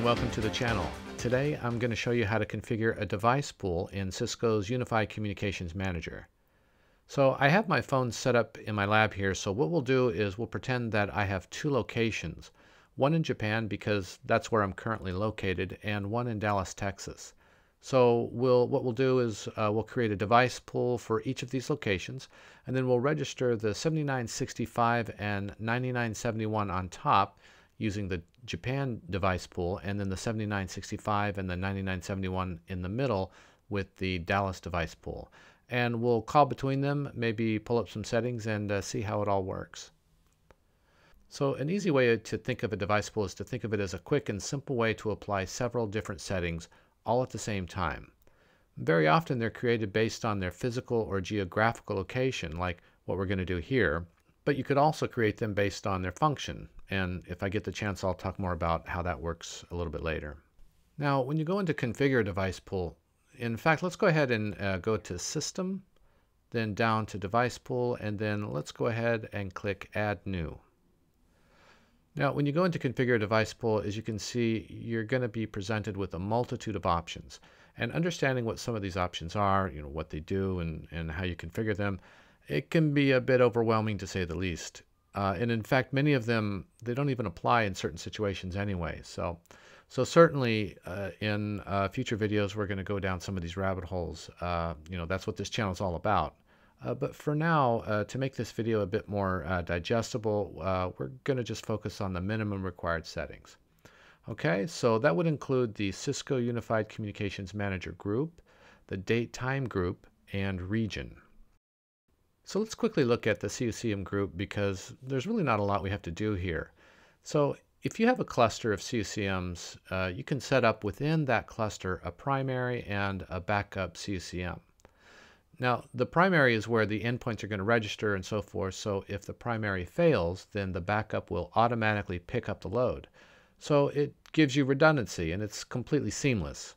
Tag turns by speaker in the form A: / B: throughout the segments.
A: and welcome to the channel. Today I'm going to show you how to configure a device pool in Cisco's Unified Communications Manager. So I have my phone set up in my lab here, so what we'll do is we'll pretend that I have two locations. One in Japan because that's where I'm currently located, and one in Dallas, Texas. So we'll, what we'll do is uh, we'll create a device pool for each of these locations, and then we'll register the 7965 and 9971 on top using the Japan device pool, and then the 7965 and the 9971 in the middle with the Dallas device pool. And we'll call between them, maybe pull up some settings and uh, see how it all works. So an easy way to think of a device pool is to think of it as a quick and simple way to apply several different settings all at the same time. Very often they're created based on their physical or geographical location, like what we're going to do here, but you could also create them based on their function. And if I get the chance, I'll talk more about how that works a little bit later. Now, when you go into configure device pool, in fact, let's go ahead and uh, go to system, then down to device pool, and then let's go ahead and click add new. Now, when you go into configure device pool, as you can see, you're going to be presented with a multitude of options. And understanding what some of these options are, you know, what they do and, and how you configure them, it can be a bit overwhelming to say the least. Uh, and in fact, many of them, they don't even apply in certain situations anyway. So, so certainly uh, in uh, future videos, we're going to go down some of these rabbit holes. Uh, you know, that's what this channel is all about. Uh, but for now, uh, to make this video a bit more digestible, we're going to just focus on the minimum required settings. Okay, so that would include the Cisco Unified Communications Manager group, the date time group, and region. So let's quickly look at the CUCM group because there's really not a lot we have to do here. So if you have a cluster of CUCMs, uh, you can set up within that cluster a primary and a backup CUCM. Now, the primary is where the endpoints are going to register and so forth. So if the primary fails, then the backup will automatically pick up the load. So it gives you redundancy and it's completely seamless.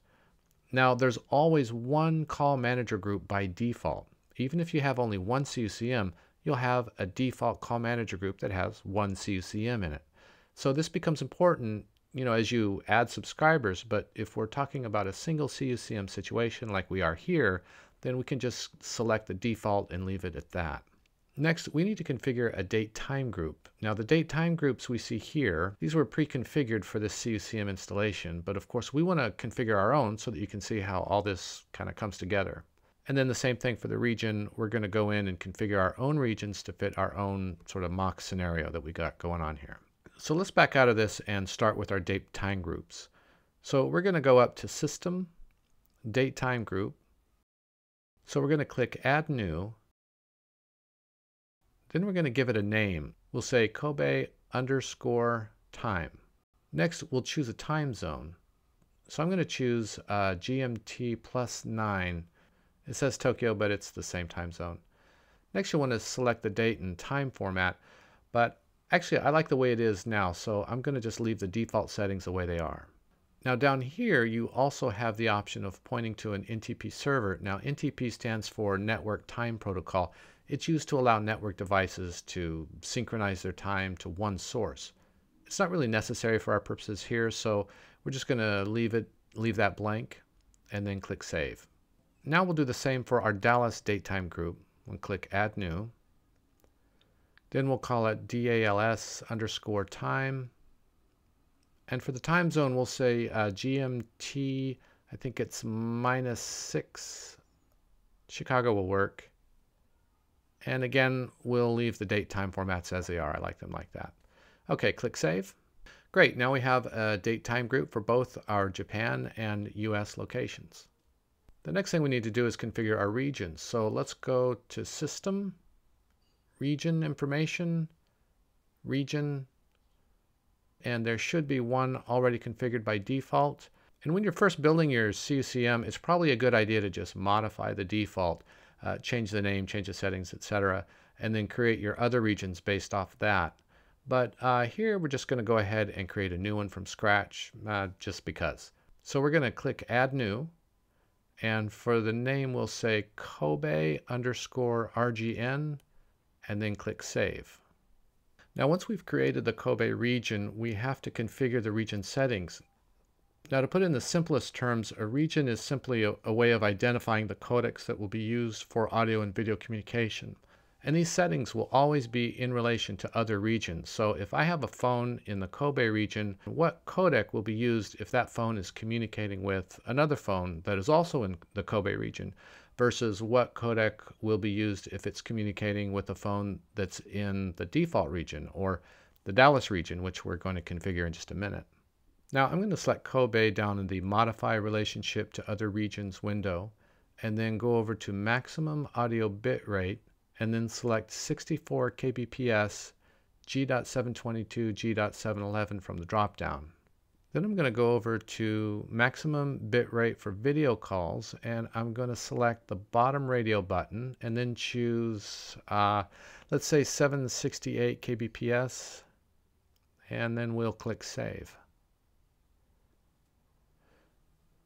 A: Now, there's always one call manager group by default. Even if you have only one CUCM, you'll have a default call manager group that has one CUCM in it. So this becomes important you know, as you add subscribers, but if we're talking about a single CUCM situation like we are here, then we can just select the default and leave it at that. Next, we need to configure a date time group. Now the date time groups we see here, these were pre-configured for this CUCM installation, but of course we want to configure our own so that you can see how all this kind of comes together. And then the same thing for the region, we're going to go in and configure our own regions to fit our own sort of mock scenario that we got going on here. So let's back out of this and start with our date time groups. So we're going to go up to System, Date Time Group, so we're going to click Add New. Then we're going to give it a name. We'll say Kobe underscore time. Next, we'll choose a time zone. So I'm going to choose uh, GMT plus 9. It says Tokyo, but it's the same time zone. Next, you'll want to select the date and time format, but actually I like the way it is now, so I'm going to just leave the default settings the way they are. Now down here, you also have the option of pointing to an NTP server. Now NTP stands for Network Time Protocol. It's used to allow network devices to synchronize their time to one source. It's not really necessary for our purposes here, so we're just going to leave it, leave that blank, and then click Save. Now we'll do the same for our Dallas date time group. We'll click Add New. Then we'll call it DALS underscore time and for the time zone, we'll say uh, GMT, I think it's minus 6. Chicago will work. And again, we'll leave the date time formats as they are. I like them like that. Okay, click Save. Great, now we have a date time group for both our Japan and US locations. The next thing we need to do is configure our regions. So let's go to System, Region Information, Region, and there should be one already configured by default. And when you're first building your CUCM, it's probably a good idea to just modify the default, uh, change the name, change the settings, etc., and then create your other regions based off that. But uh, here we're just going to go ahead and create a new one from scratch, uh, just because. So we're going to click Add New, and for the name we'll say Kobe underscore RGN, and then click Save. Now once we've created the Kobe region, we have to configure the region settings. Now to put in the simplest terms, a region is simply a, a, way of identifying the codecs that will be used for audio and video communication. And these settings will always be in relation to other regions. So if I have a phone in the Kobe region, what codec will be used if that phone is communicating with another phone that is also in the Kobe region versus what codec will be used if it's communicating with a phone that's in the default region or the Dallas region, which we're going to configure in just a minute. Now I'm going to select Kobe down in the Modify Relationship to Other Regions window, and then go over to Maximum Audio Bitrate, and then select 64 kbps G.722, G.711 from the dropdown. Then I'm going to go over to maximum bitrate for video calls and I'm going to select the bottom radio button and then choose, uh, let's say 768 kbps and then we'll click save.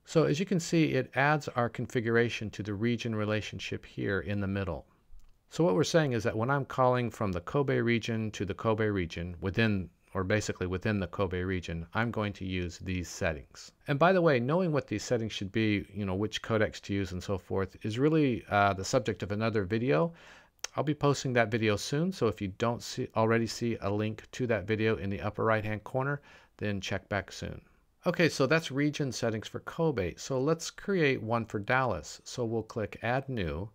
A: So as you can see, it adds our configuration to the region relationship here in the middle. So what we're saying is that when I'm calling from the Kobe region to the Kobe region within or basically within the Kobe region, I'm going to use these settings. And by the way, knowing what these settings should be, you know, which codecs to use and so forth, is really uh, the subject of another video. I'll be posting that video soon, so if you don't see, already see a link to that video in the upper right hand corner, then check back soon. Okay, so that's region settings for Kobe. So let's create one for Dallas. So we'll click Add New,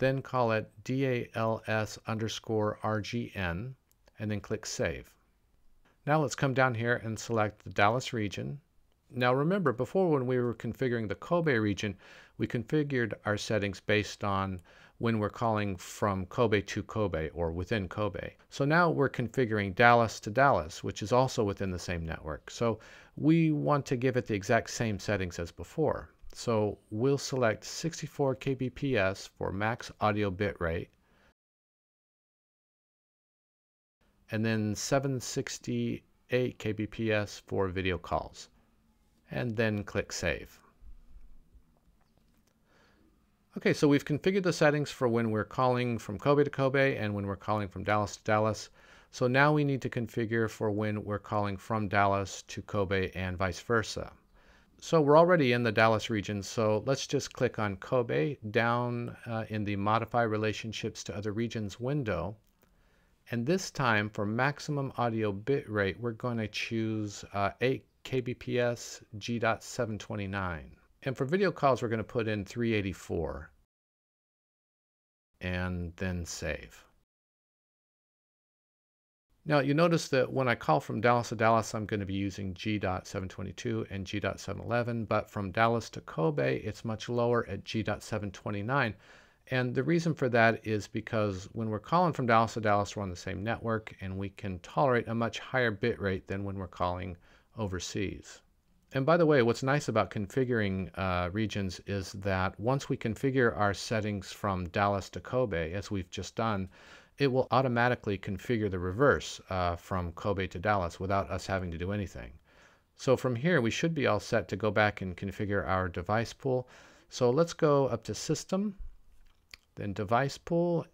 A: then call it DALS underscore RGN, and then click Save. Now let's come down here and select the Dallas region. Now remember, before when we were configuring the Kobe region, we configured our settings based on when we're calling from Kobe to Kobe or within Kobe. So now we're configuring Dallas to Dallas, which is also within the same network. So we want to give it the exact same settings as before. So we'll select 64 kbps for max audio bitrate and then 768 kbps for video calls and then click save. Okay, so we've configured the settings for when we're calling from Kobe to Kobe and when we're calling from Dallas to Dallas. So now we need to configure for when we're calling from Dallas to Kobe and vice versa. So we're already in the Dallas region, so let's just click on Kobe down uh, in the Modify Relationships to Other Regions window. And this time for maximum audio bit rate, we're going to choose uh, 8 kbps G.729. And for video calls, we're going to put in 384 and then save. Now you notice that when I call from Dallas to Dallas, I'm going to be using G.722 and G.711, but from Dallas to Kobe, it's much lower at G.729. And the reason for that is because when we're calling from Dallas to Dallas, we're on the same network and we can tolerate a much higher bit rate than when we're calling overseas. And by the way, what's nice about configuring uh, regions is that once we configure our settings from Dallas to Kobe, as we've just done, it will automatically configure the reverse uh, from Kobe to Dallas without us having to do anything. So from here, we should be all set to go back and configure our device pool. So let's go up to System, then Device Pool,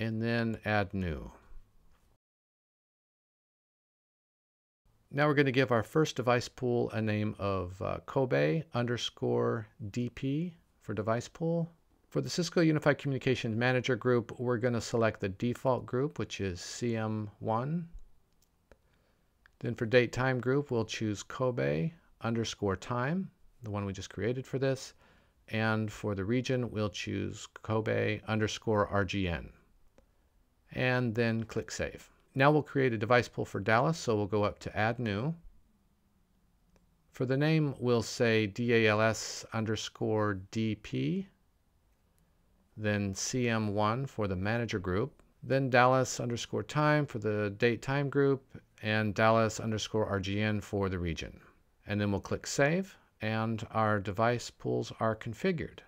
A: and then Add New. Now we're going to give our first device pool a name of uh, Kobe underscore DP for device pool. For the Cisco Unified Communications Manager group, we're going to select the default group, which is CM1. Then for date time group, we'll choose Kobe underscore time, the one we just created for this. And for the region, we'll choose Kobe underscore RGN. And then click Save. Now we'll create a device pool for Dallas, so we'll go up to Add New. For the name, we'll say DALS underscore DP, then CM1 for the manager group, then Dallas underscore time for the date time group, and Dallas underscore RGN for the region. And then we'll click Save, and our device pools are configured.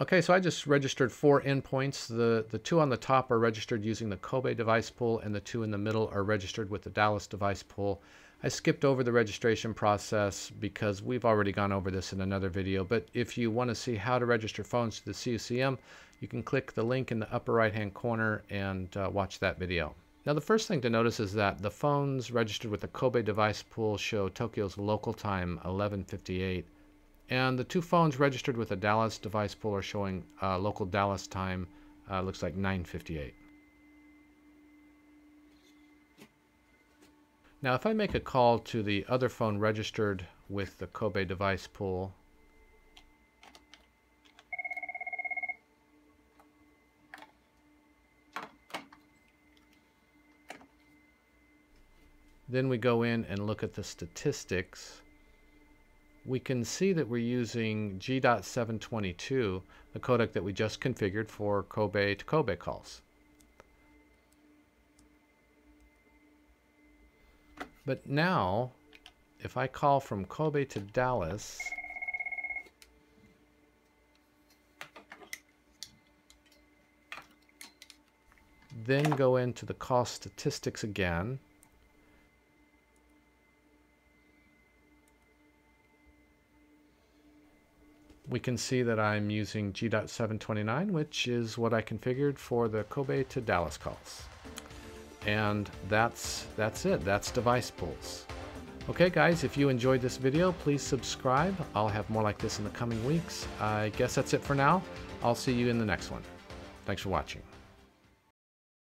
A: Okay, so I just registered four endpoints. The, the two on the top are registered using the Kobe device pool, and the two in the middle are registered with the Dallas device pool. I skipped over the registration process because we've already gone over this in another video, but if you want to see how to register phones to the CUCM, you can click the link in the upper right hand corner and uh, watch that video. Now the first thing to notice is that the phones registered with the Kobe device pool show Tokyo's local time 1158 and the two phones registered with the Dallas device pool are showing uh, local Dallas time uh, looks like 958. Now if I make a call to the other phone registered with the Kobe device pool Then we go in and look at the statistics. We can see that we're using G.722, the codec that we just configured for Kobe to Kobe calls. But now, if I call from Kobe to Dallas, then go into the call statistics again, we can see that I'm using G.729, which is what I configured for the Kobe to Dallas calls. And that's, that's it. That's device pools. Okay, guys, if you enjoyed this video, please subscribe. I'll have more like this in the coming weeks. I guess that's it for now. I'll see you in the next one. Thanks for watching.